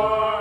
Lord.